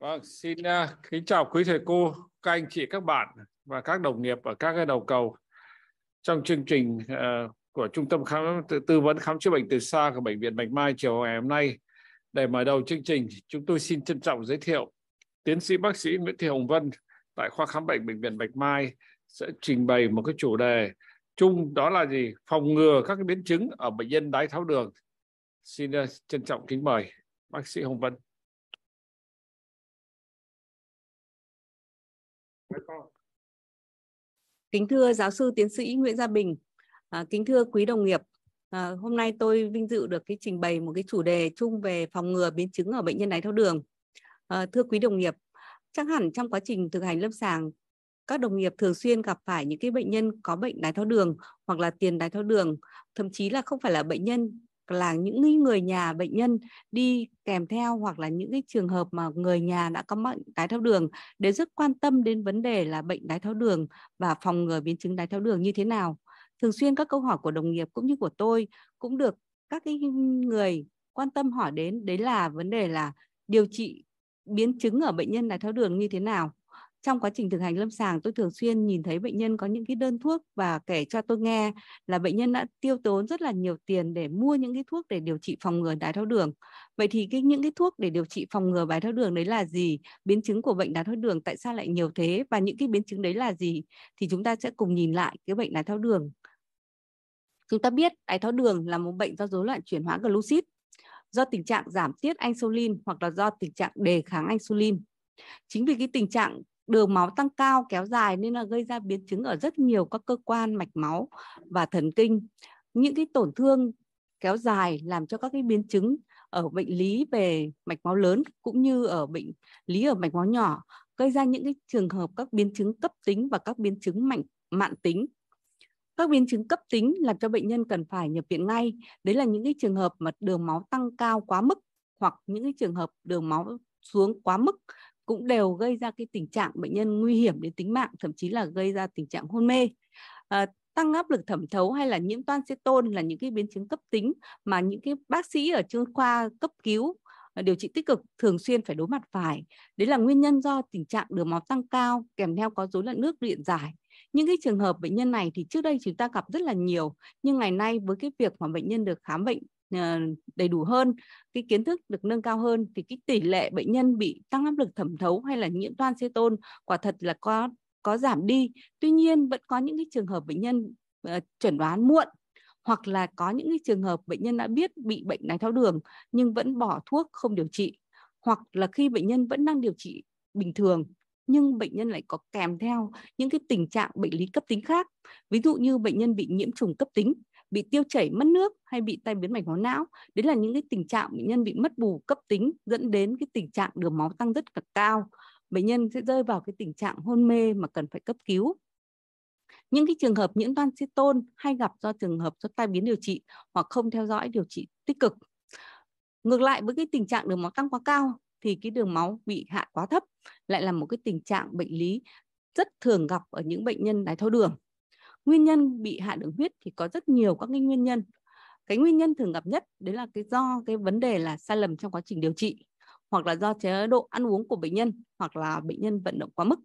Vâng, xin uh, kính chào quý thầy cô, các anh chị, các bạn và các đồng nghiệp ở các cái đầu cầu trong chương trình uh, của Trung tâm khám tư, tư vấn khám chữa bệnh từ xa của Bệnh viện Bạch Mai chiều ngày hôm nay. Để mở đầu chương trình, chúng tôi xin trân trọng giới thiệu tiến sĩ bác sĩ Nguyễn Thị Hồng Vân tại khoa khám bệnh Bệnh viện Bạch Mai sẽ trình bày một cái chủ đề chung đó là gì? Phòng ngừa các biến chứng ở bệnh nhân đái tháo đường. Xin uh, trân trọng kính mời bác sĩ Hồng Vân. Kính thưa giáo sư tiến sĩ Nguyễn Gia Bình, à, kính thưa quý đồng nghiệp, à, hôm nay tôi vinh dự được cái trình bày một cái chủ đề chung về phòng ngừa biến chứng ở bệnh nhân đái tháo đường. À, thưa quý đồng nghiệp, chắc hẳn trong quá trình thực hành lâm sàng, các đồng nghiệp thường xuyên gặp phải những cái bệnh nhân có bệnh đái tháo đường hoặc là tiền đái tháo đường, thậm chí là không phải là bệnh nhân là những người nhà bệnh nhân đi kèm theo, hoặc là những cái trường hợp mà người nhà đã có bệnh đái tháo đường, đều rất quan tâm đến vấn đề là bệnh đái tháo đường và phòng ngừa biến chứng đái tháo đường như thế nào. Thường xuyên các câu hỏi của đồng nghiệp cũng như của tôi cũng được các cái người quan tâm hỏi đến, đấy là vấn đề là điều trị biến chứng ở bệnh nhân đái tháo đường như thế nào trong quá trình thực hành lâm sàng, tôi thường xuyên nhìn thấy bệnh nhân có những cái đơn thuốc và kể cho tôi nghe là bệnh nhân đã tiêu tốn rất là nhiều tiền để mua những cái thuốc để điều trị phòng ngừa đái tháo đường. Vậy thì cái, những cái thuốc để điều trị phòng ngừa đái tháo đường đấy là gì? Biến chứng của bệnh đái tháo đường tại sao lại nhiều thế và những cái biến chứng đấy là gì? Thì chúng ta sẽ cùng nhìn lại cái bệnh đái tháo đường. Chúng ta biết đái tháo đường là một bệnh do rối loạn chuyển hóa glucid, do tình trạng giảm tiết insulin hoặc là do tình trạng đề kháng insulin. Chính vì cái tình trạng đường máu tăng cao kéo dài nên là gây ra biến chứng ở rất nhiều các cơ quan mạch máu và thần kinh. Những cái tổn thương kéo dài làm cho các cái biến chứng ở bệnh lý về mạch máu lớn cũng như ở bệnh lý ở mạch máu nhỏ gây ra những cái trường hợp các biến chứng cấp tính và các biến chứng mạnh mạn tính. Các biến chứng cấp tính làm cho bệnh nhân cần phải nhập viện ngay. Đấy là những cái trường hợp mà đường máu tăng cao quá mức hoặc những cái trường hợp đường máu xuống quá mức cũng đều gây ra cái tình trạng bệnh nhân nguy hiểm đến tính mạng thậm chí là gây ra tình trạng hôn mê. À, tăng áp lực thẩm thấu hay là nhiễm toan ceton là những cái biến chứng cấp tính mà những cái bác sĩ ở chuyên khoa cấp cứu ờ, điều trị tích cực thường xuyên phải đối mặt phải. Đấy là nguyên nhân do tình trạng đường máu tăng cao kèm theo có rối loạn nước điện giải. Những cái trường hợp bệnh nhân này thì trước đây chúng ta gặp rất là nhiều nhưng ngày nay với cái việc mà bệnh nhân được khám bệnh Ờ, đầy đủ hơn cái kiến thức được nâng cao hơn thì cái tỷ lệ bệnh nhân bị tăng áp lực thẩm thấu hay là nhiễm toan ceton quả thật là có có giảm đi. Tuy nhiên vẫn có những cái trường hợp bệnh nhân ờ, uh, chuẩn đoán muộn hoặc là có những cái trường hợp bệnh nhân đã biết bị bệnh đái tháo đường nhưng vẫn bỏ thuốc không điều trị hoặc là khi bệnh nhân vẫn đang điều trị bình thường nhưng bệnh nhân lại có kèm theo những cái tình trạng bệnh lý cấp tính khác. Ví dụ như bệnh nhân bị nhiễm trùng cấp tính bị tiêu chảy mất nước hay bị tai biến mạch máu não. Đấy là những cái tình trạng bệnh nhân bị mất bù cấp tính dẫn đến cái tình trạng đường máu tăng rất là cao. Bệnh nhân sẽ rơi vào cái tình trạng hôn mê mà cần phải cấp cứu. Những cái trường hợp nhiễm toan ceton hay gặp do trường hợp do tai biến điều trị hoặc không theo dõi điều trị tích cực. Ngược lại với cái tình trạng đường máu tăng quá cao thì cái đường máu bị hạ quá thấp lại là một cái tình trạng bệnh lý rất thường gặp ở những bệnh nhân đái tháo đường nguyên nhân bị hạ đường huyết thì có rất nhiều các cái nguyên nhân. Cái nguyên nhân thường gặp nhất đấy là cái do cái vấn đề là sai lầm trong quá trình điều trị, hoặc là do chế độ ăn uống của bệnh nhân, hoặc là bệnh nhân vận động quá mức.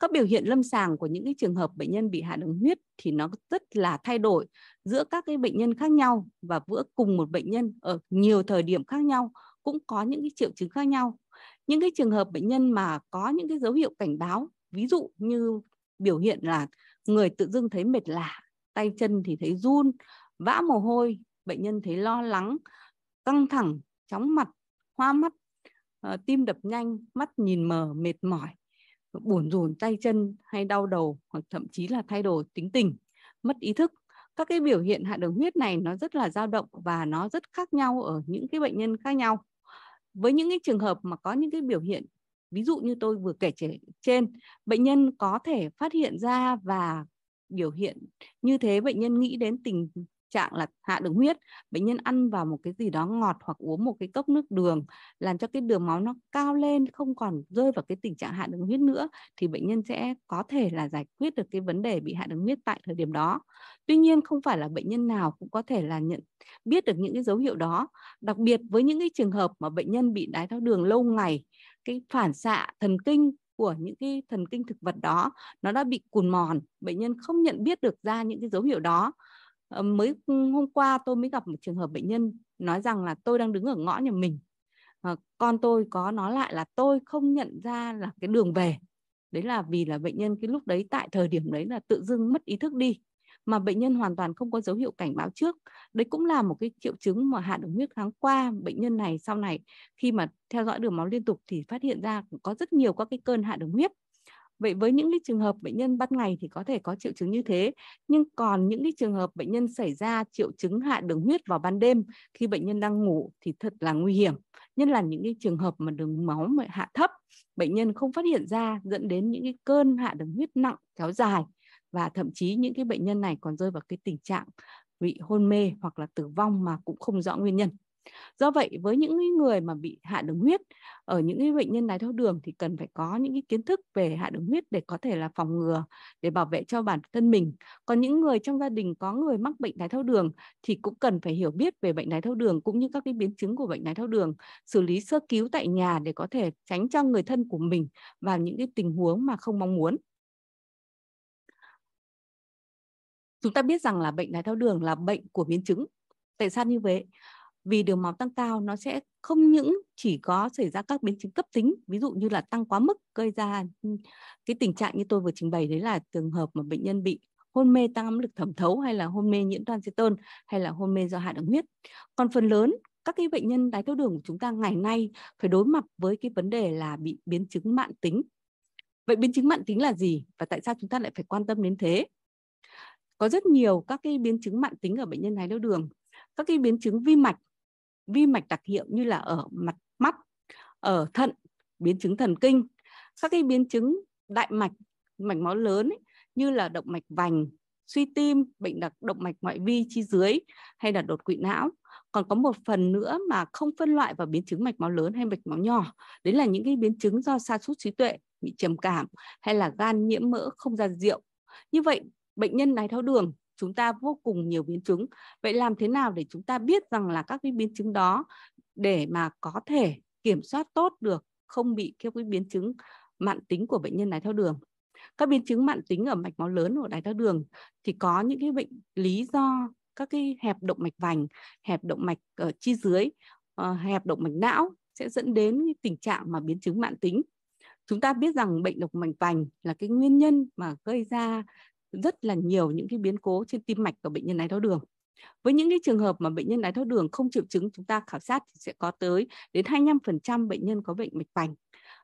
Các biểu hiện lâm sàng của những cái trường hợp bệnh nhân bị hạ đường huyết thì nó rất là thay đổi giữa các cái bệnh nhân khác nhau và giữa cùng một bệnh nhân ở nhiều thời điểm khác nhau, cũng có những cái triệu chứng khác nhau. Những cái trường hợp bệnh nhân mà có những cái dấu hiệu cảnh báo, ví dụ như biểu hiện là người tự dưng thấy mệt lạ tay chân thì thấy run, vã mồ hôi, bệnh nhân thấy lo lắng, căng thẳng, chóng mặt, hoa mắt ờ, tim đập nhanh, mắt nhìn mờ, mệt mỏi, buồn rùn, tay chân hay đau đầu hoặc thậm chí là thay đổi tính tình, mất ý thức. Các cái biểu hiện hạ đường huyết này nó rất là dao động và nó rất khác nhau ở những cái bệnh nhân khác nhau. Với những cái trường hợp mà có những cái biểu hiện ví dụ như tôi vừa kể trên, bệnh nhân có thể phát hiện ra và biểu hiện như thế, bệnh nhân nghĩ đến tình trạng là hạ đường huyết, bệnh nhân ăn vào một cái gì đó ngọt hoặc uống một cái cốc nước đường, làm cho cái đường máu nó cao lên, không còn rơi vào cái tình trạng hạ đường huyết nữa, thì bệnh nhân sẽ có thể là giải quyết được cái vấn đề bị hạ đường huyết tại thời điểm đó. Tuy nhiên không phải là bệnh nhân nào cũng có thể là nhận, biết được những cái dấu hiệu đó. Đặc biệt với những cái trường hợp mà bệnh nhân bị đái tháo đường lâu ngày cái phản xạ thần kinh của những cái thần kinh thực vật đó, nó đã bị cùn mòn, bệnh nhân không nhận biết được ra những cái dấu hiệu đó. Ờ, mới hôm qua tôi mới gặp một trường hợp bệnh nhân nói rằng là tôi đang đứng ở ngõ nhà mình. Ờ, con tôi có nói lại là tôi không nhận ra là cái đường về. Đấy là vì là bệnh nhân cái lúc đấy tại thời điểm đấy là tự dưng mất ý thức đi mà bệnh nhân hoàn toàn không có dấu hiệu cảnh báo trước. Đấy cũng là một cái triệu chứng mà hạ đường huyết tháng qua bệnh nhân này sau này. Khi mà theo dõi đường máu liên tục thì phát hiện ra có rất nhiều các cái cơn hạ đường huyết. Vậy với những cái trường hợp bệnh nhân ban ngày thì có thể có triệu chứng như thế, nhưng còn những cái trường hợp bệnh nhân xảy ra triệu chứng hạ đường huyết vào ban đêm khi bệnh nhân đang ngủ thì thật là nguy hiểm. Nhất là những cái trường hợp mà đường máu mà hạ thấp, bệnh nhân không phát hiện ra dẫn đến những cái cơn hạ đường huyết nặng kéo dài và thậm chí những cái bệnh nhân này còn rơi vào cái tình trạng bị hôn mê hoặc là tử vong mà cũng không rõ nguyên nhân. Do vậy với những người mà bị hạ đường huyết ở những cái bệnh nhân đái tháo đường thì cần phải có những cái kiến thức về hạ đường huyết để có thể là phòng ngừa để bảo vệ cho bản thân mình. Còn những người trong gia đình có người mắc bệnh đái tháo đường thì cũng cần phải hiểu biết về bệnh đái tháo đường cũng như các cái biến chứng của bệnh đái tháo đường, xử lý sơ cứu tại nhà để có thể tránh cho người thân của mình vào những cái tình huống mà không mong muốn. Chúng ta biết rằng là bệnh đái tháo đường là bệnh của biến chứng. Tại sao như vậy? Vì đường máu tăng cao nó sẽ không những chỉ có xảy ra các biến chứng cấp tính, ví dụ như là tăng quá mức gây ra cái tình trạng như tôi vừa trình bày đấy là trường hợp mà bệnh nhân bị hôn mê tăng áp lực thẩm thấu hay là hôn mê nhiễm toan tôn hay là hôn mê do hạ đường huyết. Còn phần lớn các cái bệnh nhân đái tháo đường của chúng ta ngày nay phải đối mặt với cái vấn đề là bị biến chứng mạn tính. Vậy biến chứng mạn tính là gì và tại sao chúng ta lại phải quan tâm đến thế? Có rất nhiều các cái biến chứng mạn tính ở bệnh nhân đái tháo đường. Các cái biến chứng vi mạch vi mạch đặc hiệu như là ở mặt mắt ở thận biến chứng thần kinh. Các cái biến chứng đại mạch mạch máu lớn ấy, như là động mạch vành suy tim bệnh đặc động mạch ngoại vi chi dưới hay là đột quỵ não. Còn có một phần nữa mà không phân loại vào biến chứng mạch máu lớn hay mạch máu nhỏ. Đấy là những cái biến chứng do sa sút trí tuệ bị trầm cảm hay là gan nhiễm mỡ không ra rượu. Như vậy bệnh nhân đái tháo đường chúng ta vô cùng nhiều biến chứng. Vậy làm thế nào để chúng ta biết rằng là các cái biến chứng đó để mà có thể kiểm soát tốt được không bị các cái biến chứng mạn tính của bệnh nhân đái tháo đường. Các biến chứng mạn tính ở mạch máu lớn của đái tháo đường thì có những cái bệnh lý do các cái hẹp động mạch vành, hẹp động mạch ở chi dưới, ờ, hẹp động mạch não sẽ dẫn đến tình trạng mà biến chứng mạn tính. Chúng ta biết rằng bệnh động mạch vành là cái nguyên nhân mà gây ra rất là nhiều những cái biến cố trên tim mạch của bệnh nhân đái tháo đường. Với những cái trường hợp mà bệnh nhân đái tháo đường không triệu chứng chúng ta khảo sát thì sẽ có tới đến 25% bệnh nhân có bệnh mạch vành.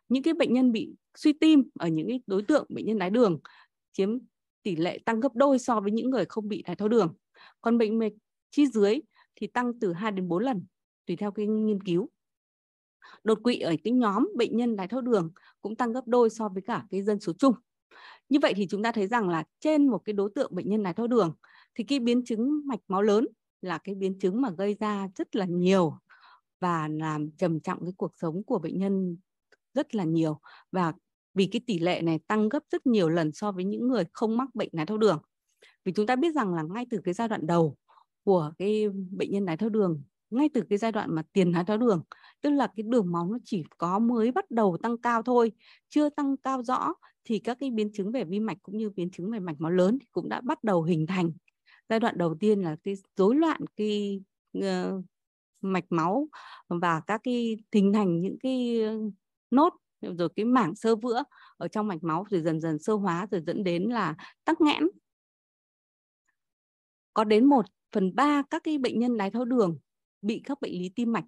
Những cái bệnh nhân bị suy tim ở những cái đối tượng bệnh nhân đái đường chiếm tỷ lệ tăng gấp đôi so với những người không bị đái tháo đường. Còn bệnh mạch chi dưới thì tăng từ 2 đến 4 lần, tùy theo cái nghiên cứu. Đột quỵ ở cái nhóm bệnh nhân đái tháo đường cũng tăng gấp đôi so với cả cái dân số chung. Như vậy thì chúng ta thấy rằng là trên một cái đối tượng bệnh nhân đái tháo đường thì cái biến chứng mạch máu lớn là cái biến chứng mà gây ra rất là nhiều và làm trầm trọng cái cuộc sống của bệnh nhân rất là nhiều và vì cái tỷ lệ này tăng gấp rất nhiều lần so với những người không mắc bệnh đái tháo đường. Vì chúng ta biết rằng là ngay từ cái giai đoạn đầu của cái bệnh nhân đái tháo đường, ngay từ cái giai đoạn mà tiền đái tháo đường, tức là cái đường máu nó chỉ có mới bắt đầu tăng cao thôi, chưa tăng cao rõ thì các cái biến chứng về vi mạch cũng như biến chứng về mạch máu lớn thì cũng đã bắt đầu hình thành. Giai đoạn đầu tiên là cái rối loạn cái uh, mạch máu và các cái hình thành những cái nốt rồi cái mảng sơ vữa ở trong mạch máu rồi dần dần sơ hóa rồi dẫn đến là tắc nghẽn. Có đến một phần ba các cái bệnh nhân đái tháo đường bị các bệnh lý tim mạch.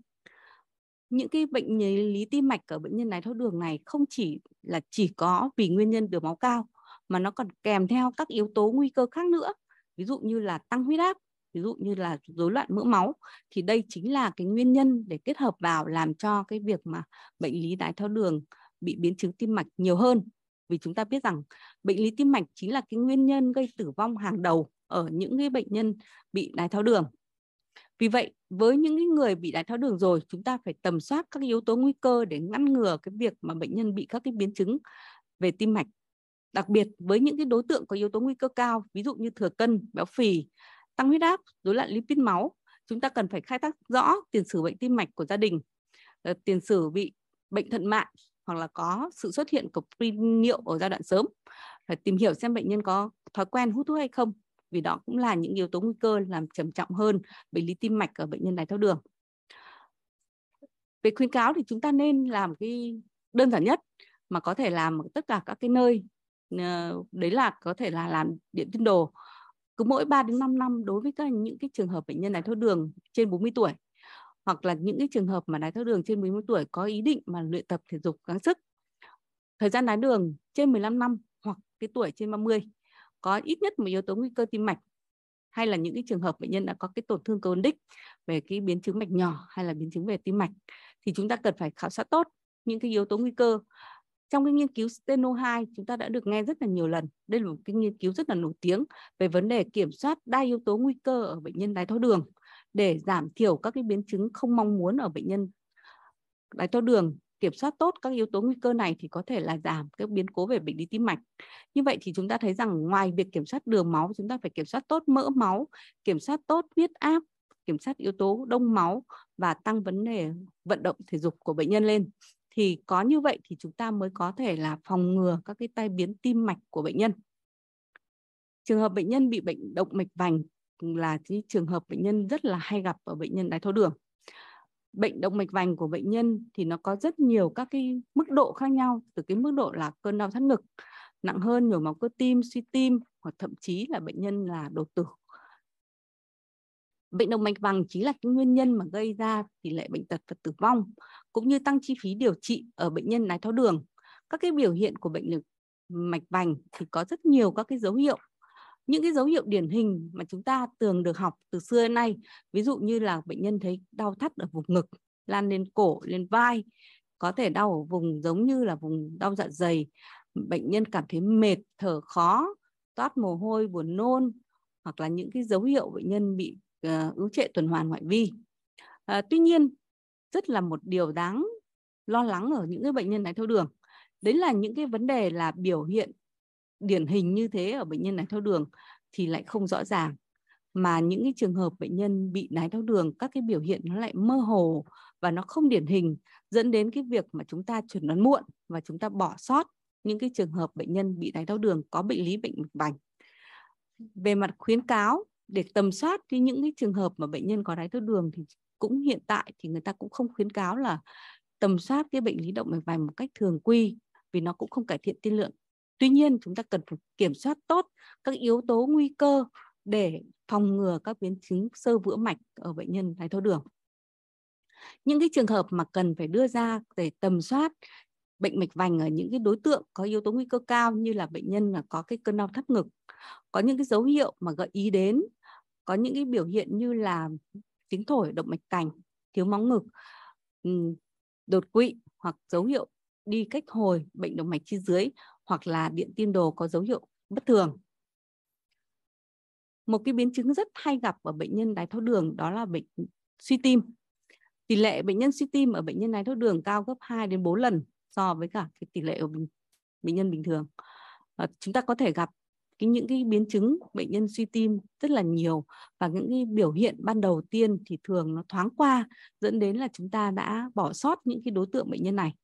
Những cái bệnh lý tim mạch ở bệnh nhân đái tháo đường này không chỉ là chỉ có vì nguyên nhân đường máu cao, mà nó còn kèm theo các yếu tố nguy cơ khác nữa. Ví dụ như là tăng huyết áp, ví dụ như là rối loạn mỡ máu. Thì đây chính là cái nguyên nhân để kết hợp vào làm cho cái việc mà bệnh lý đái tháo đường bị biến chứng tim mạch nhiều hơn. Vì chúng ta biết rằng bệnh lý tim mạch chính là cái nguyên nhân gây tử vong hàng đầu ở những cái bệnh nhân bị đái tháo đường vì vậy, với những người bị đái tháo đường rồi, chúng ta phải tầm soát các yếu tố nguy cơ để ngăn ngừa cái việc mà bệnh nhân bị các cái biến chứng về tim mạch. Đặc biệt với những cái đối tượng có yếu tố nguy cơ cao, ví dụ như thừa cân, béo phì, tăng huyết áp, rối loạn lipid máu, chúng ta cần phải khai thác rõ tiền sử bệnh tim mạch của gia đình, ờ, tiền sử bị bệnh thận mạng hoặc là có sự xuất hiện của pin niệu ở giai đoạn sớm. Phải tìm hiểu xem bệnh nhân có thói quen hút thuốc hay không vì đó cũng là những yếu tố nguy cơ làm trầm trọng hơn bệnh lý tim mạch ở bệnh nhân đái tháo đường về khuyến cáo thì chúng ta nên làm cái đơn giản nhất mà có thể làm ở tất cả các cái nơi ờ, đấy là có thể là làm điện tim đồ cứ mỗi 3 đến 5 năm đối với các những cái trường hợp bệnh nhân đái tháo đường trên 40 tuổi hoặc là những cái trường hợp mà đái tháo đường trên 40 tuổi có ý định mà luyện tập thể dục gắng sức. Thời gian đái đường trên 15 năm hoặc cái tuổi trên 30 có ít nhất một yếu tố nguy cơ tim mạch, hay là những cái trường hợp bệnh nhân đã có cái tổn thương cầu đích về cái biến chứng mạch nhỏ hay là biến chứng về tim mạch, thì chúng ta cần phải khảo sát tốt những cái yếu tố nguy cơ. Trong cái nghiên cứu Steno 2 chúng ta đã được nghe rất là nhiều lần. Đây là một cái nghiên cứu rất là nổi tiếng về vấn đề kiểm soát đa yếu tố nguy cơ ở bệnh nhân đái tháo đường để giảm thiểu các cái biến chứng không mong muốn ở bệnh nhân đái tháo đường kiểm soát tốt các yếu tố nguy cơ này thì có thể là giảm các biến cố về bệnh lý tim mạch. Như vậy thì chúng ta thấy rằng ngoài việc kiểm soát đường máu, chúng ta phải kiểm soát tốt mỡ máu, kiểm soát tốt huyết áp, kiểm soát yếu tố đông máu và tăng vấn đề vận động thể dục của bệnh nhân lên. Thì có như vậy thì chúng ta mới có thể là phòng ngừa các cái tai biến tim mạch của bệnh nhân. Trường hợp bệnh nhân bị bệnh động mạch vành là cái trường hợp bệnh nhân rất là hay gặp ở bệnh nhân đái tháo đường bệnh động mạch vành của bệnh nhân thì nó có rất nhiều các cái mức độ khác nhau, từ cái mức độ là cơn đau thắt ngực nặng hơn, nhồi máu cơ tim, suy tim hoặc thậm chí là bệnh nhân là đột tử. Bệnh động mạch vành chính là cái nguyên nhân mà gây ra tỷ lệ bệnh tật và tử vong, cũng như tăng chi phí điều trị ở bệnh nhân đái tháo đường. Các cái biểu hiện của bệnh mạch vành thì có rất nhiều các cái dấu hiệu những cái dấu hiệu điển hình mà chúng ta thường được học từ xưa đến nay ví dụ như là bệnh nhân thấy đau thắt ở vùng ngực lan lên cổ lên vai có thể đau ở vùng giống như là vùng đau dạ dày bệnh nhân cảm thấy mệt thở khó toát mồ hôi buồn nôn hoặc là những cái dấu hiệu bệnh nhân bị uh, ứ trệ tuần hoàn ngoại vi. Uh, tuy nhiên rất là một điều đáng lo lắng ở những cái bệnh nhân đái tháo đường. Đấy là những cái vấn đề là biểu hiện điển hình như thế ở bệnh nhân đái tháo đường thì lại không rõ ràng mà những cái trường hợp bệnh nhân bị đái tháo đường, các cái biểu hiện nó lại mơ hồ và nó không điển hình, dẫn đến cái việc mà chúng ta chuẩn đoán muộn và chúng ta bỏ sót những cái trường hợp bệnh nhân bị đái tháo đường có bệnh lý bệnh mạch vành. Về mặt khuyến cáo, để tầm soát thì những cái trường hợp mà bệnh nhân có đái tháo đường thì cũng hiện tại thì người ta cũng không khuyến cáo là tầm soát cái bệnh lý động mạch vành một cách thường quy vì nó cũng không cải thiện tiên lượng Tuy nhiên chúng ta cần phải kiểm soát tốt các yếu tố nguy cơ để phòng ngừa các biến chứng sơ vữa mạch ở bệnh nhân đái tháo đường. Những cái trường hợp mà cần phải đưa ra để tầm soát bệnh mạch vành ở những cái đối tượng có yếu tố nguy cơ cao như là bệnh nhân là có cái cơn đau thắt ngực, có những cái dấu hiệu mà gợi ý đến, có những cái biểu hiện như là tiếng thổi động mạch cảnh, thiếu máu ngực, đột quỵ hoặc dấu hiệu đi cách hồi bệnh động mạch chi dưới hoặc là điện tim đồ có dấu hiệu bất thường. Một cái biến chứng rất hay gặp ở bệnh nhân đái tháo đường đó là bệnh suy tim. Tỷ lệ bệnh nhân suy tim ở bệnh nhân đái tháo đường cao gấp 2 đến 4 lần so với cả cái tỷ lệ ở bệnh nhân bình thường. À, chúng ta có thể gặp cái những cái biến chứng bệnh nhân suy tim rất là nhiều và những cái biểu hiện ban đầu tiên thì thường nó thoáng qua dẫn đến là chúng ta đã bỏ sót những cái đối tượng bệnh nhân này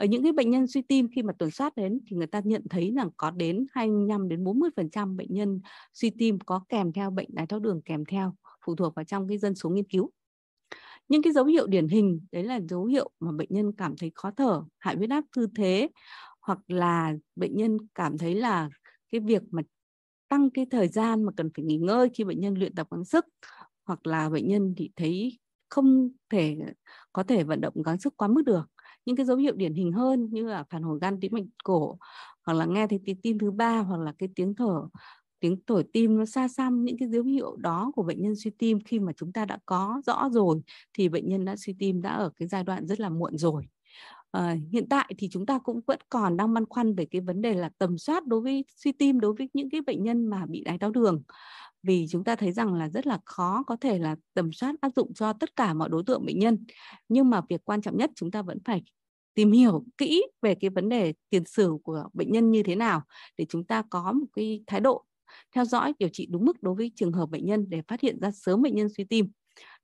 ở những cái bệnh nhân suy tim khi mà tuần soát đến thì người ta nhận thấy rằng có đến 25 đến 40% bệnh nhân suy tim có kèm theo bệnh đái tháo đường kèm theo phụ thuộc vào trong cái dân số nghiên cứu. Những cái dấu hiệu điển hình đấy là dấu hiệu mà bệnh nhân cảm thấy khó thở, hạ huyết áp tư thế hoặc là bệnh nhân cảm thấy là cái việc mà tăng cái thời gian mà cần phải nghỉ ngơi khi bệnh nhân luyện tập gắng sức hoặc là bệnh nhân thì thấy không thể có thể vận động gắng sức quá mức được những cái dấu hiệu điển hình hơn như là phản hồi gan tĩnh mạch cổ hoặc là nghe thấy tiếng tim thứ ba hoặc là cái tiếng thở tiếng thổi tim nó xa xăm những cái dấu hiệu đó của bệnh nhân suy tim khi mà chúng ta đã có rõ rồi thì bệnh nhân đã suy tim đã ở cái giai đoạn rất là muộn rồi. À, hiện tại thì chúng ta cũng vẫn còn đang băn khoăn về cái vấn đề là tầm soát đối với suy tim đối với những cái bệnh nhân mà bị đái tháo đường vì chúng ta thấy rằng là rất là khó có thể là tầm soát áp dụng cho tất cả mọi đối tượng bệnh nhân. Nhưng mà việc quan trọng nhất, chúng ta vẫn phải tìm hiểu kỹ về cái vấn đề tiền sử của bệnh nhân như thế nào để chúng ta có một cái thái độ theo dõi, điều trị đúng mức đối với trường hợp bệnh nhân để phát hiện ra sớm bệnh nhân suy tim.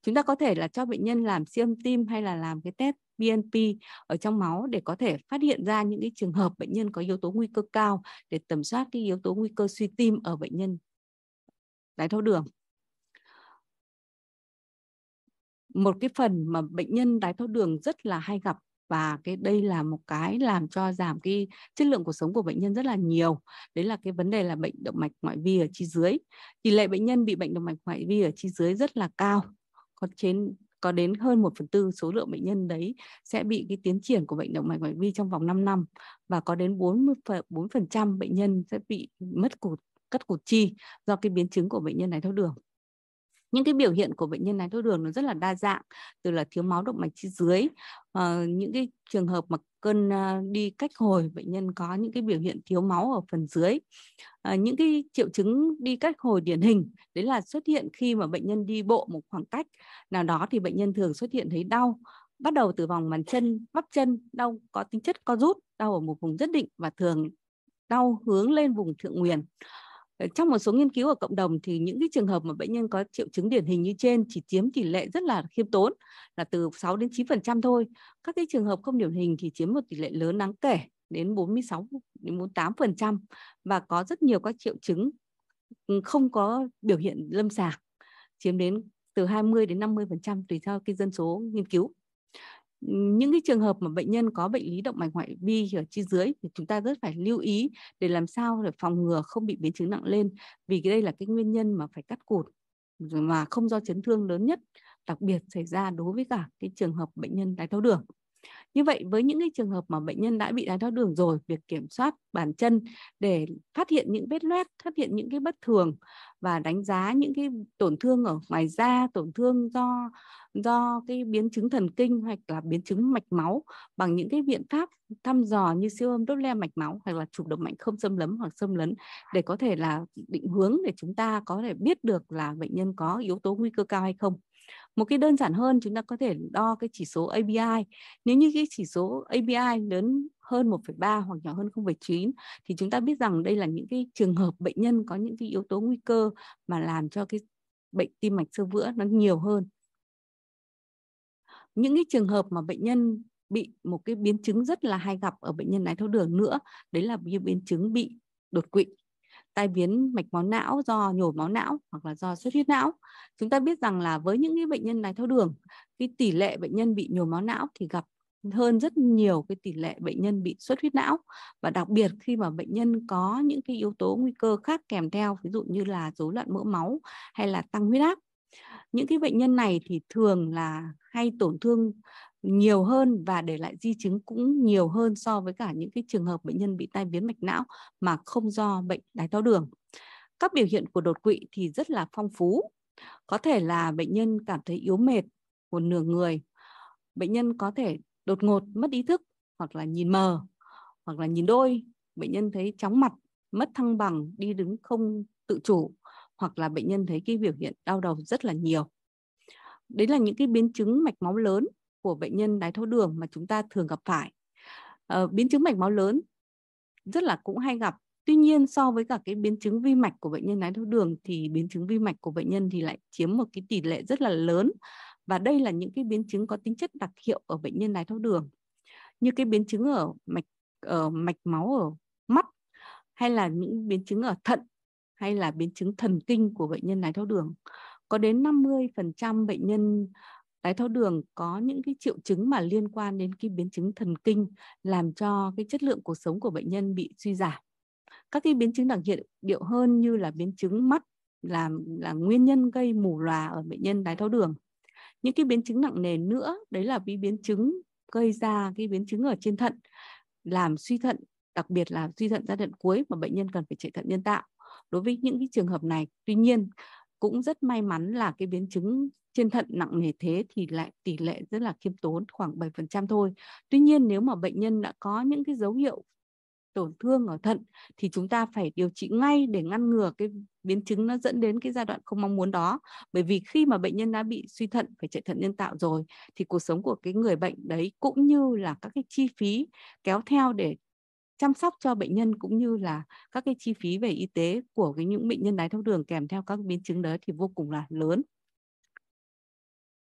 Chúng ta có thể là cho bệnh nhân làm siêu âm tim hay là làm cái test BNP ở trong máu để có thể phát hiện ra những cái trường hợp bệnh nhân có yếu tố nguy cơ cao để tầm soát cái yếu tố nguy cơ suy tim ở bệnh nhân đái tháo đường. Một cái phần mà bệnh nhân đái tháo đường rất là hay gặp và cái đây là một cái làm cho giảm cái chất lượng cuộc sống của bệnh nhân rất là nhiều. Đấy là cái vấn đề là bệnh động mạch ngoại vi ở chi dưới. Tỷ lệ bệnh nhân bị bệnh động mạch ngoại vi ở chi dưới rất là cao. Có trên, có đến hơn 1 phần tư số lượng bệnh nhân đấy sẽ bị cái tiến triển của bệnh động mạch ngoại vi trong vòng 5 năm và có đến 44% bệnh nhân sẽ bị mất cụt cắt cụt chi do cái biến chứng của bệnh nhân đái tháo đường. Những cái biểu hiện của bệnh nhân đái tháo đường nó rất là đa dạng từ là thiếu máu động mạch chi dưới à, những cái trường hợp mà cơn à, ờ, đi cách hồi bệnh nhân có những cái biểu hiện thiếu máu ở phần dưới. À, những cái triệu chứng đi cách hồi điển hình đấy là xuất hiện khi mà bệnh nhân đi bộ một khoảng cách nào đó thì bệnh nhân thường xuất hiện thấy đau bắt đầu từ vòng bàn chân bắp chân đau có tính chất co rút đau ở một vùng nhất định và thường đau hướng lên vùng thượng nguyền. Ờ, trong một số nghiên cứu ở cộng đồng thì những cái trường hợp mà bệnh nhân có triệu chứng điển hình như trên chỉ chiếm tỷ lệ rất là khiêm tốn, là từ 6 đến 9% thôi. Các cái trường hợp không điển hình thì chiếm một tỷ lệ lớn đáng kể, đến 46 đến 48% và có rất nhiều các triệu chứng ừ, không có biểu hiện lâm sàng, chiếm đến từ 20 đến 50% tùy theo cái dân số nghiên cứu những cái trường hợp mà bệnh nhân có bệnh lý động mạch ngoại vi ở chi dưới thì chúng ta rất phải lưu ý để làm sao để phòng ngừa không bị biến chứng nặng lên. Vì cái đây là cái nguyên nhân mà phải cắt cụt mà không do chấn thương lớn nhất đặc biệt xảy ra đối với cả cái trường hợp bệnh nhân đái tháo đường như vậy với những cái trường hợp mà bệnh nhân đã bị đái tháo đường rồi, việc kiểm soát bàn chân để phát hiện những vết loét, phát hiện những cái bất thường và đánh giá những cái tổn thương ở ngoài da, tổn thương do do cái biến chứng thần kinh hoặc là biến chứng mạch máu bằng những cái biện pháp thăm dò như siêu âm đốt le mạch máu hoặc là chụp động mạch không xâm lấn hoặc xâm lấn để có thể là định hướng để chúng ta có thể biết được là bệnh nhân có yếu tố nguy cơ cao hay không. Một cái đơn giản hơn chúng ta có thể đo cái chỉ số ABI. Nếu như cái chỉ số ABI lớn hơn 1,3 hoặc nhỏ hơn 0,9 thì chúng ta biết rằng đây là những cái trường hợp bệnh nhân có những cái yếu tố nguy cơ mà làm cho cái bệnh tim mạch sơ vữa nó nhiều hơn. Những cái trường hợp mà bệnh nhân bị một cái biến chứng rất là hay gặp ở bệnh nhân đái tháo đường nữa, đấy là biến chứng bị đột quỵ tai biến mạch máu não do nhồi máu não hoặc là do xuất huyết não. Chúng ta biết rằng là với những cái bệnh nhân đái tháo đường, cái tỷ lệ bệnh nhân bị nhồi máu não thì gặp hơn rất nhiều cái tỷ lệ bệnh nhân bị xuất huyết não và đặc biệt khi mà bệnh nhân có những cái yếu tố nguy cơ khác kèm theo ví dụ như là rối loạn mỡ máu hay là tăng huyết áp những cái bệnh nhân này thì thường là hay tổn thương nhiều hơn và để lại di chứng cũng nhiều hơn so với cả những cái trường hợp bệnh nhân bị tai biến mạch não mà không do bệnh đái tháo đường. Các biểu hiện của đột quỵ thì rất là phong phú. Có thể là bệnh nhân cảm thấy yếu mệt của nửa người. Bệnh nhân có thể đột ngột mất ý thức hoặc là nhìn mờ hoặc là nhìn đôi. Bệnh nhân thấy chóng mặt, mất thăng bằng, đi đứng không tự chủ hoặc là bệnh nhân thấy cái biểu hiện đau đầu rất là nhiều. Đấy là những cái biến chứng mạch máu lớn của bệnh nhân đái tháo đường mà chúng ta thường gặp phải. À, biến chứng mạch máu lớn rất là cũng hay gặp. Tuy nhiên so với cả cái biến chứng vi mạch của bệnh nhân đái tháo đường thì biến chứng vi mạch của bệnh nhân thì lại chiếm một cái tỷ lệ rất là lớn. Và đây là những cái biến chứng có tính chất đặc hiệu ở bệnh nhân đái tháo đường. Như cái biến chứng ở mạch ở mạch máu ở mắt hay là những biến chứng ở thận hay là biến chứng thần kinh của bệnh nhân đái tháo đường. Có đến 50% bệnh nhân đái tháo đường có những cái triệu chứng mà liên quan đến cái biến chứng thần kinh làm cho cái chất lượng cuộc sống của bệnh nhân bị suy giảm. Các cái biến chứng đặc hiện điệu hơn như là biến chứng mắt là là nguyên nhân gây mù lòa ở bệnh nhân đái tháo đường. Những cái biến chứng nặng nề nữa, đấy là cái biến chứng gây ra cái biến chứng ở trên thận, làm suy thận, đặc biệt là suy thận giai đoạn cuối mà bệnh nhân cần phải chạy thận nhân tạo. Đối với những cái trường hợp này, tuy nhiên cũng rất may mắn là cái biến chứng trên thận nặng nề thế thì lại tỷ lệ rất là khiêm tốn khoảng 7% thôi. Tuy nhiên nếu mà bệnh nhân đã có những cái dấu hiệu tổn thương ở thận thì chúng ta phải điều trị ngay để ngăn ngừa cái biến chứng nó dẫn đến cái giai đoạn không mong muốn đó. Bởi vì khi mà bệnh nhân đã bị suy thận phải chạy thận nhân tạo rồi thì cuộc sống của cái người bệnh đấy cũng như là các cái chi phí kéo theo để chăm sóc cho bệnh nhân cũng như là các cái chi phí về y tế của cái những bệnh nhân đái tháo đường kèm theo các biến chứng đấy thì vô cùng là lớn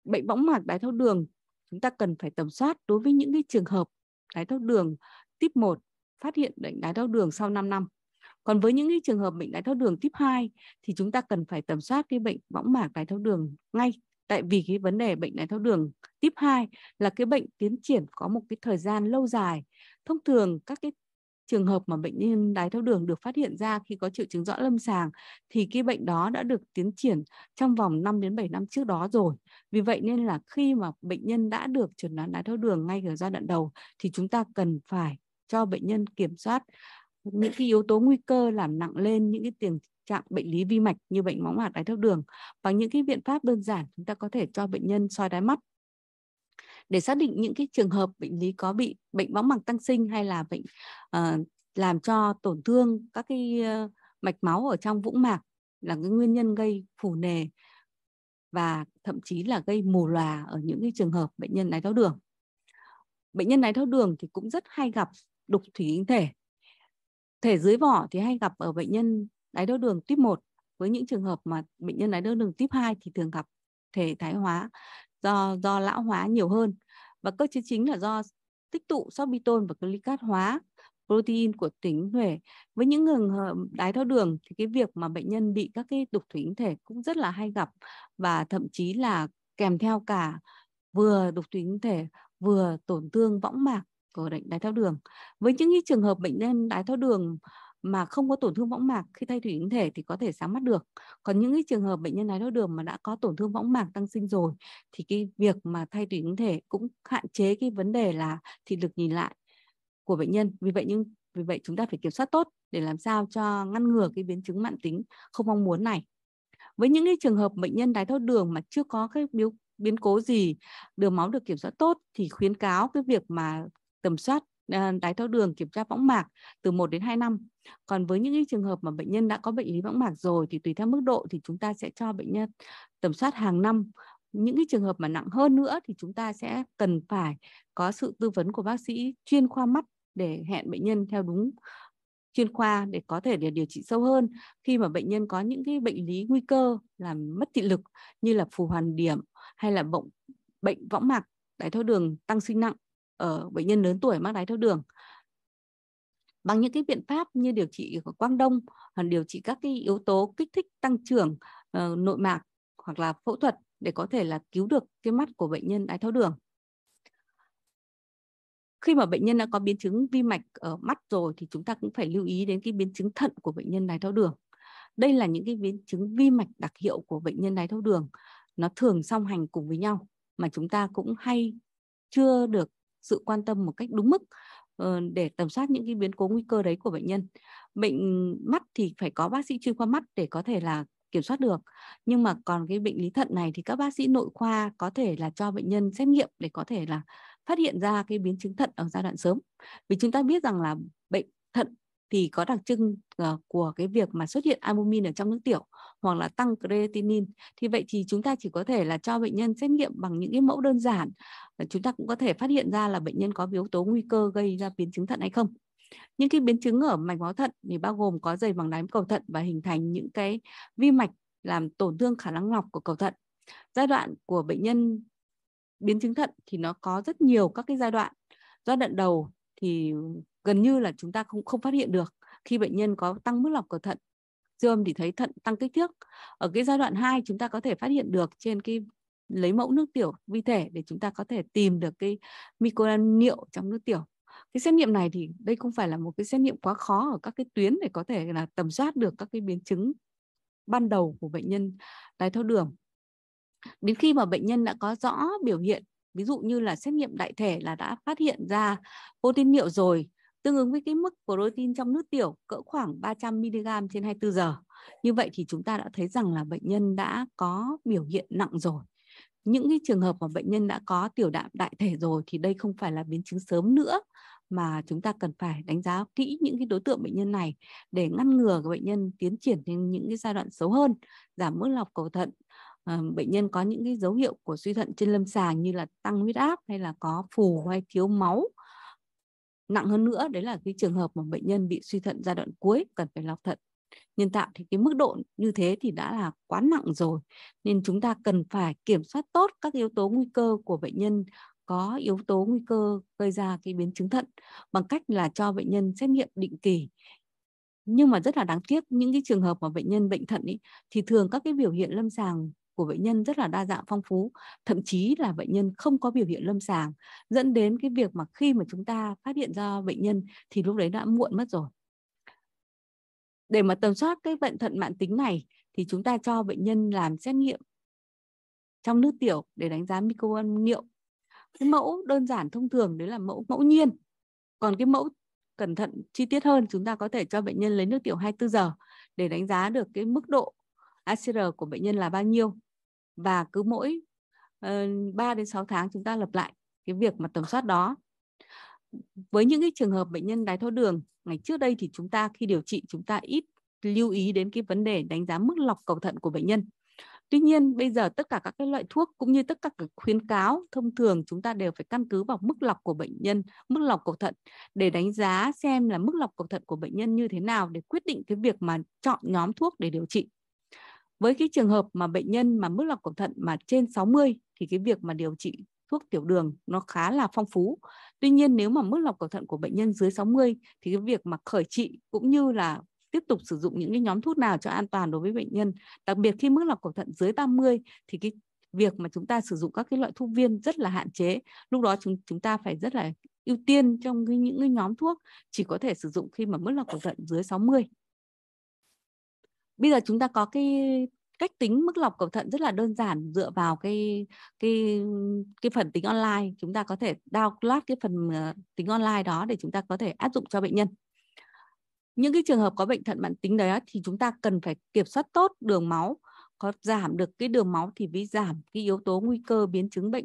bệnh võng mạc đái tháo đường, chúng ta cần phải tầm soát đối với những cái trường hợp đái tháo đường tiếp 1 phát hiện bệnh đái tháo đường sau 5 năm. Còn với những cái trường hợp bệnh đái tháo đường tiếp 2 thì chúng ta cần phải tầm soát cái bệnh võng mạc đái tháo đường ngay tại vì cái vấn đề bệnh đái tháo đường tiếp 2 là cái bệnh tiến triển có một cái thời gian lâu dài. Thông thường các cái trường hợp mà bệnh nhân đái tháo đường được phát hiện ra khi có triệu chứng rõ lâm sàng thì cái bệnh đó đã được tiến triển trong vòng 5 đến 7 năm trước đó rồi. Vì vậy nên là khi mà bệnh nhân đã được chẩn đoán đái tháo đường ngay ở giai đoạn đầu thì chúng ta cần phải cho bệnh nhân kiểm soát những cái yếu tố nguy cơ làm nặng lên những cái tình trạng bệnh lý vi mạch như bệnh máu mạc đái tháo đường bằng những cái biện pháp đơn giản, chúng ta có thể cho bệnh nhân soi đáy mắt để xác định những cái trường hợp bệnh lý có bị bệnh võng mạc tăng sinh hay là bệnh uh, làm cho tổn thương các cái uh, mạch máu ở trong vũng mạc là cái nguyên nhân gây phù nề và thậm chí là gây mù lòa ở những cái trường hợp bệnh nhân đái tháo đường. Bệnh nhân đái tháo đường thì cũng rất hay gặp đục thủy tinh thể. Thể dưới vỏ thì hay gặp ở bệnh nhân đái tháo đường tuyếp 1. Với những trường hợp mà bệnh nhân đái tháo đường tuyếp 2 thì thường gặp thể thái hóa do do lão hóa nhiều hơn. Và cơ chế chính là do tích tụ sorbitol và glycat hóa protein của tuyến huệ với những người đái tháo đường thì cái việc mà bệnh nhân bị các cái đục thủy tinh thể cũng rất là hay gặp. Và thậm chí là kèm theo cả vừa đục thủy tinh thể, vừa tổn thương võng mạc của bệnh đái tháo đường. Với những cái trường hợp bệnh nhân đái tháo đường mà không có tổn thương võng mạc, khi thay thủy tinh thể thì có thể sáng mắt được. Còn những cái trường hợp bệnh nhân đái tháo đường mà đã có tổn thương võng mạc tăng sinh rồi, thì cái việc mà thay thủy tinh thể cũng hạn chế cái vấn đề là thị lực nhìn lại của bệnh nhân. Vì vậy nhưng, vì vậy chúng ta phải kiểm soát tốt để làm sao cho ngăn ngừa cái biến chứng mãn tính không mong muốn này. Với những cái trường hợp bệnh nhân đái tháo đường mà chưa có cái biến biến cố gì, đường máu được kiểm soát tốt thì khuyến cáo cái việc mà tầm soát À, đái tháo đường kiểm tra võng mạc từ 1 đến 2 năm. Còn với những trường hợp mà bệnh nhân đã có bệnh lý võng mạc rồi thì tùy theo mức độ thì chúng ta sẽ cho bệnh nhân tầm soát hàng năm. Những cái trường hợp mà nặng hơn nữa thì chúng ta sẽ cần phải có sự tư vấn của bác sĩ chuyên khoa mắt để hẹn bệnh nhân theo đúng chuyên khoa để có thể để điều trị sâu hơn khi mà bệnh nhân có những cái bệnh lý nguy cơ làm mất thị lực như là phù hoàn điểm hay là bệnh bệnh võng mạc, đái tháo đường tăng sinh nặng ở bệnh nhân lớn tuổi mắc đái tháo đường. Bằng những cái biện pháp như điều trị của quang đông hoặc điều trị các cái yếu tố kích thích tăng trưởng uh, nội mạc hoặc là phẫu thuật để có thể là cứu được cái mắt của bệnh nhân đái tháo đường. Khi mà bệnh nhân đã có biến chứng vi mạch ở mắt rồi thì chúng ta cũng phải lưu ý đến cái biến chứng thận của bệnh nhân đái tháo đường. Đây là những cái biến chứng vi mạch đặc hiệu của bệnh nhân đái tháo đường. Nó thường song hành cùng với nhau mà chúng ta cũng hay chưa được sự quan tâm một cách đúng mức ờ, để tầm soát những cái biến cố nguy cơ đấy của bệnh nhân. Bệnh mắt thì phải có bác sĩ chuyên khoa mắt để có thể là kiểm soát được. Nhưng mà còn cái bệnh lý thận này thì các bác sĩ nội khoa có thể là cho bệnh nhân xét nghiệm để có thể là phát hiện ra cái biến chứng thận ở giai đoạn sớm. Vì chúng ta biết rằng là bệnh thận thì có đặc trưng ờ, của cái việc mà xuất hiện albumin ở trong nước tiểu hoặc là tăng creatinine. Thì vậy thì chúng ta chỉ có thể là cho bệnh nhân xét nghiệm bằng những cái mẫu đơn giản. Chúng ta cũng có thể phát hiện ra là bệnh nhân có yếu tố nguy cơ gây ra biến chứng thận hay không. Những cái biến chứng ở mạch máu thận thì bao gồm có dày bằng đáy cầu thận và hình thành những cái vi mạch làm tổn thương khả năng lọc của cầu thận. Giai đoạn của bệnh nhân biến chứng thận thì nó có rất nhiều các cái giai đoạn. Giai đoạn đầu thì gần như là chúng ta không không phát hiện được. Khi bệnh nhân có tăng mức lọc cầu thận siêu âm thì thấy thận tăng kích thước. Ở cái giai đoạn 2 chúng ta có thể phát hiện được trên cái lấy mẫu nước tiểu vi thể để chúng ta có thể tìm được cái microan niệu trong nước tiểu. Cái xét nghiệm này thì đây không phải là một cái xét nghiệm quá khó ở các cái tuyến để có thể là tầm soát được các cái biến chứng ban đầu của bệnh nhân đái tháo đường. Đến khi mà bệnh nhân đã có rõ biểu hiện, ví dụ như là xét nghiệm đại thể là đã phát hiện ra protein niệu rồi tương ứng với cái mức protein trong nước tiểu cỡ khoảng 300 mg trên 24 giờ. Như vậy thì chúng ta đã thấy rằng là bệnh nhân đã có biểu hiện nặng rồi. Những cái trường hợp mà bệnh nhân đã có tiểu đạm đại thể rồi thì đây không phải là biến chứng sớm nữa mà chúng ta cần phải đánh giá kỹ những cái đối tượng bệnh nhân này để ngăn ngừa bệnh nhân tiến triển đến những cái giai đoạn xấu hơn, giảm mức lọc cầu thận, à, bệnh nhân có những cái dấu hiệu của suy thận trên lâm sàng như là tăng huyết áp hay là có phù hay thiếu máu nặng hơn nữa đấy là cái trường hợp mà bệnh nhân bị suy thận giai đoạn cuối cần phải lọc thận. Nhân tạo thì cái mức độ như thế thì đã là quá nặng rồi nên chúng ta cần phải kiểm soát tốt các yếu tố nguy cơ của bệnh nhân có yếu tố nguy cơ gây ra cái biến chứng thận bằng cách là cho bệnh nhân xét nghiệm định kỳ. Nhưng mà rất là đáng tiếc những cái trường hợp mà bệnh nhân bệnh thận ý, thì thường các cái biểu hiện lâm sàng của bệnh nhân rất là đa dạng phong phú, thậm chí là bệnh nhân không có biểu hiện lâm sàng, dẫn đến cái việc mà khi mà chúng ta phát hiện ra bệnh nhân thì lúc đấy đã muộn mất rồi. Để mà tầm soát cái bệnh thận mạng tính này thì chúng ta cho bệnh nhân làm xét nghiệm trong nước tiểu để đánh giá microan niệu. Cái mẫu đơn giản thông thường đấy là mẫu, ngẫu nhiên, còn cái mẫu cẩn thận chi tiết hơn chúng ta có thể cho bệnh nhân lấy nước tiểu 24 giờ để đánh giá được cái mức độ ACR của bệnh nhân là bao nhiêu và cứ mỗi ờ, uh, 3 đến 6 tháng chúng ta lập lại cái việc mà tầm soát đó với những cái trường hợp bệnh nhân đái tháo đường ngày trước đây thì chúng ta khi điều trị chúng ta ít lưu ý đến cái vấn đề đánh giá mức lọc cầu thận của bệnh nhân Tuy nhiên bây giờ tất cả các cái loại thuốc cũng như tất cả các khuyến cáo thông thường chúng ta đều phải căn cứ vào mức lọc của bệnh nhân, mức lọc cầu thận để đánh giá xem là mức lọc cầu thận của bệnh nhân như thế nào để quyết định cái việc mà chọn nhóm thuốc để điều trị. Với cái trường hợp mà bệnh nhân mà mức lọc cầu thận mà trên 60 thì cái việc mà điều trị thuốc tiểu đường nó khá là phong phú. Tuy nhiên nếu mà mức lọc cầu thận của bệnh nhân dưới 60 thì cái việc mà khởi trị cũng như là tiếp tục sử dụng những cái nhóm thuốc nào cho an toàn đối với bệnh nhân. Đặc biệt khi mức lọc cầu thận dưới 30 thì cái việc mà chúng ta sử dụng các cái loại thuốc viên rất là hạn chế. Lúc đó chúng chúng ta phải rất là ưu tiên trong cái, những cái nhóm thuốc chỉ có thể sử dụng khi mà mức lọc cầu thận dưới 60. Bây giờ chúng ta có cái cách tính mức lọc cầu thận rất là đơn giản, dựa vào cái cái cái phần tính online. Chúng ta có thể download cái phần ờ, tính online đó để chúng ta có thể áp dụng cho bệnh nhân. Những cái trường hợp có bệnh thận mãn tính đấy thì chúng ta cần phải kiểm soát tốt đường máu, có giảm được cái đường máu thì mới giảm cái yếu tố nguy cơ biến chứng bệnh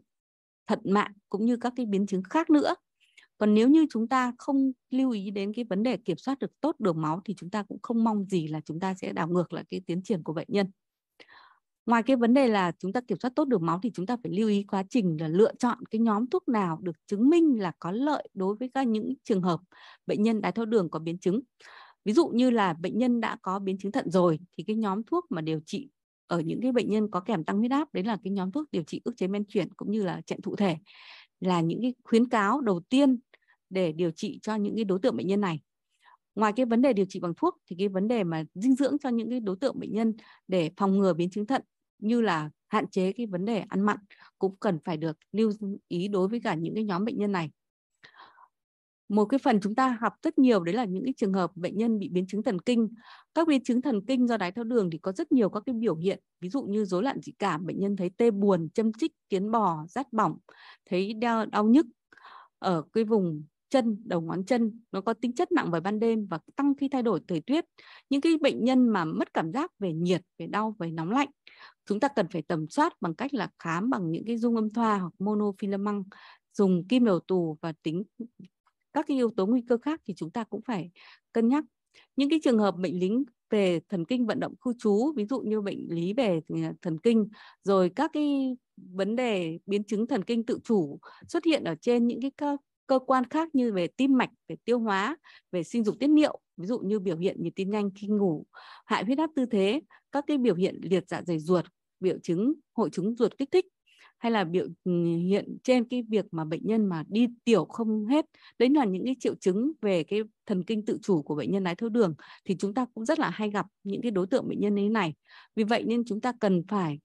thận mạng cũng như các cái biến chứng khác nữa còn nếu như chúng ta không lưu ý đến cái vấn đề kiểm soát được tốt đường máu thì chúng ta cũng không mong gì là chúng ta sẽ đảo ngược lại cái tiến triển của bệnh nhân. Ngoài cái vấn đề là chúng ta kiểm soát tốt đường máu thì chúng ta phải lưu ý quá trình là lựa chọn cái nhóm thuốc nào được chứng minh là có lợi đối với các những trường hợp bệnh nhân đái tháo đường có biến chứng. Ví dụ như là bệnh nhân đã có biến chứng thận rồi thì cái nhóm thuốc mà điều trị ở những cái bệnh nhân có kèm tăng huyết áp, đấy là cái nhóm thuốc điều trị ức chế men chuyển cũng như là chạy thụ thể là những cái khuyến cáo đầu tiên để điều trị cho những cái đối tượng bệnh nhân này. Ngoài cái vấn đề điều trị bằng thuốc thì cái vấn đề mà dinh dưỡng cho những cái đối tượng bệnh nhân để phòng ngừa biến chứng thận như là hạn chế cái vấn đề ăn mặn cũng cần phải được lưu ý đối với cả những cái nhóm bệnh nhân này. Một cái phần chúng ta học rất nhiều đấy là những cái trường hợp bệnh nhân bị biến chứng thần kinh. Các biến chứng thần kinh do đái tháo đường thì có rất nhiều các cái biểu hiện ví dụ như rối loạn dị cảm bệnh nhân thấy tê buồn châm chích kiến bò rát bỏng thấy đau, đau nhức ở cái vùng chân, đầu ngón chân nó có tính chất nặng vào ban đêm và tăng khi thay đổi thời tiết. Những cái bệnh nhân mà mất cảm giác về nhiệt, về đau, về nóng lạnh, chúng ta cần phải tầm soát bằng cách là khám bằng những cái dung âm thoa hoặc monofilament dùng kim đầu tù và tính các cái yếu tố nguy cơ khác thì chúng ta cũng phải cân nhắc. Những cái trường hợp bệnh lý về thần kinh vận động khu trú, ví dụ như bệnh lý về ờ, thần kinh, rồi các cái vấn đề biến chứng thần kinh tự chủ xuất hiện ở trên những cái cơ, quan khác như về tim mạch về tiêu hóa về sinh dục tiết niệu ví dụ như biểu hiện nhịp tim nhanh khi ngủ hại huyết áp tư thế các cái biểu hiện liệt dạ dày ruột biểu chứng hội chứng ruột kích thích hay là biểu ừ, hiện trên cái việc mà bệnh nhân mà đi tiểu không hết đấy là những cái triệu chứng về cái thần kinh tự chủ của bệnh nhân đái tháo đường thì chúng ta cũng rất là hay gặp những cái đối tượng bệnh nhân ấy này. Vì vậy nên chúng ta cần phải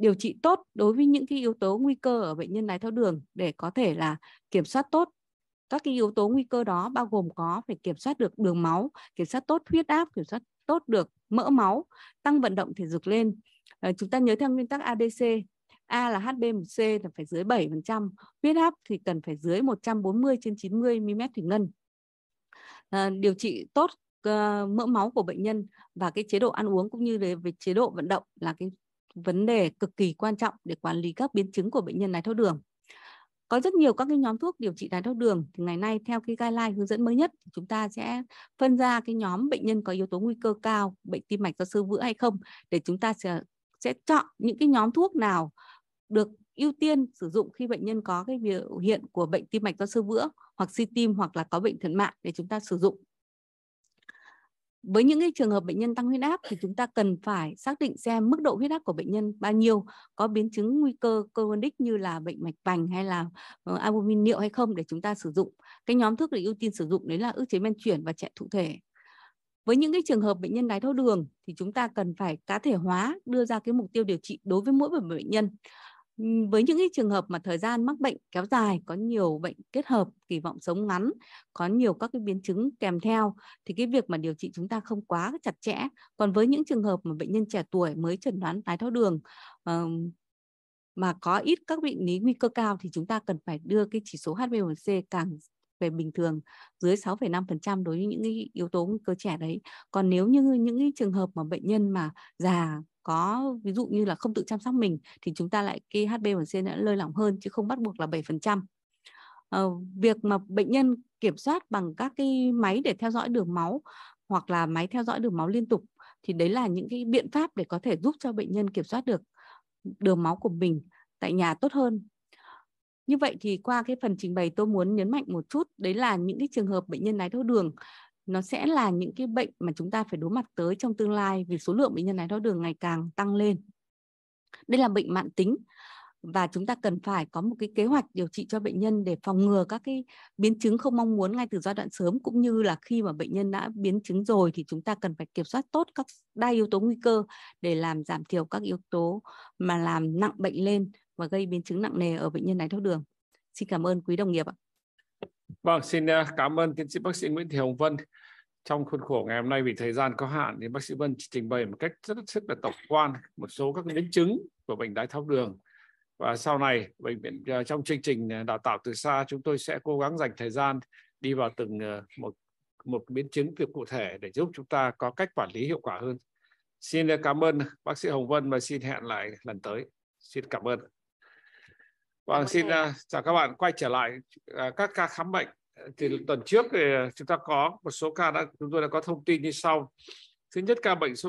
điều trị tốt đối với những cái yếu tố nguy cơ ở bệnh nhân đái tháo đường để có thể là kiểm soát tốt. Các cái yếu tố nguy cơ đó bao gồm có phải kiểm soát được đường máu kiểm soát tốt huyết áp kiểm soát tốt được mỡ máu tăng vận động thể dục lên. À, chúng ta nhớ theo nguyên tắc ADC A là HbA1c là phải dưới 7%, huyết áp thì cần phải dưới 140 trên 90 mm thủy ngân. À, điều trị tốt uh, mỡ máu của bệnh nhân và cái chế độ ăn uống cũng như về, về chế độ vận động là cái vấn đề cực kỳ quan trọng để quản lý các biến chứng của bệnh nhân đái tháo đường. Có rất nhiều các cái nhóm thuốc điều trị đái tháo đường thì ngày nay theo cái guideline hướng dẫn mới nhất chúng ta sẽ phân ra cái nhóm bệnh nhân có yếu tố nguy cơ cao, bệnh tim mạch do sơ vữa hay không để chúng ta sẽ sẽ chọn những cái nhóm thuốc nào được ưu tiên sử dụng khi bệnh nhân có cái biểu hiện của bệnh tim mạch do sơ vữa hoặc suy tim hoặc là có bệnh thận mạng để chúng ta sử dụng với những cái trường hợp bệnh nhân tăng huyết áp thì chúng ta cần phải xác định xem mức độ huyết áp của bệnh nhân bao nhiêu, có biến chứng nguy cơ chronic như là bệnh mạch vành hay là uh, albumin niệu hay không để chúng ta sử dụng. Cái nhóm thuốc được ưu tiên sử dụng đấy là ức chế men chuyển và chạy thụ thể. Với những cái trường hợp bệnh nhân đái tháo đường thì chúng ta cần phải cá thể hóa đưa ra cái mục tiêu điều trị đối với mỗi một bệnh nhân với những cái trường hợp mà thời gian mắc bệnh kéo dài có nhiều bệnh kết hợp kỳ vọng sống ngắn có nhiều các cái biến chứng kèm theo thì cái việc mà điều trị chúng ta không quá chặt chẽ còn với những trường hợp mà bệnh nhân trẻ tuổi mới chẩn đoán đái tháo đường mà có ít các bệnh lý nguy cơ cao thì chúng ta cần phải đưa cái chỉ số HbA1c càng về bình thường dưới 6,5% đối với những cái yếu tố nguy cơ trẻ đấy. Còn nếu như những cái trường hợp mà bệnh nhân mà già có ví dụ như là không tự chăm sóc mình thì chúng ta lại cái HbA1c đã lơi lỏng hơn chứ không bắt buộc là 7%. Ờ, việc mà bệnh nhân kiểm soát bằng các cái máy để theo dõi đường máu hoặc là máy theo dõi đường máu liên tục thì đấy là những cái biện pháp để có thể giúp cho bệnh nhân kiểm soát được đường máu của mình tại nhà tốt hơn. Như vậy thì qua cái phần trình bày tôi muốn nhấn mạnh một chút đấy là những cái trường hợp bệnh nhân đái tháo đường nó sẽ là những cái bệnh mà chúng ta phải đối mặt tới trong tương lai vì số lượng bệnh nhân đái tháo đường ngày càng tăng lên. Đây là bệnh mạng tính và chúng ta cần phải có một cái kế hoạch điều trị cho bệnh nhân để phòng ngừa các cái biến chứng không mong muốn ngay từ giai đoạn sớm cũng như là khi mà bệnh nhân đã biến chứng rồi thì chúng ta cần phải kiểm soát tốt các đa yếu tố nguy cơ để làm giảm thiểu các yếu tố mà làm nặng bệnh lên và gây biến chứng nặng nề ở bệnh nhân đái tháo đường. Xin cảm ơn quý đồng nghiệp ạ. Vâng, xin à, cảm ơn tiến sĩ bác sĩ Nguyễn Thị Hồng Vân. Trong khuôn khổ ngày hôm nay vì thời gian có hạn thì bác sĩ Vân trình bày một cách rất rất là tổng quan một số các biến chứng của bệnh đái tháo đường. Và sau này bệnh viện à, trong chương trình à, đào tạo từ xa chúng tôi sẽ cố gắng dành thời gian đi vào từng một một biến chứng việc cụ thể để giúp chúng ta có cách quản lý hiệu quả hơn. Xin cảm ơn bác sĩ Hồng Vân và xin hẹn lại lần tới. Xin cảm ơn. Vâng, xin uh, chào các bạn quay trở lại uh, các ca khám bệnh. Thì tuần trước thì ờ, chúng ta có một số ca đã, chúng tôi đã có thông tin như sau. Thứ nhất ca bệnh số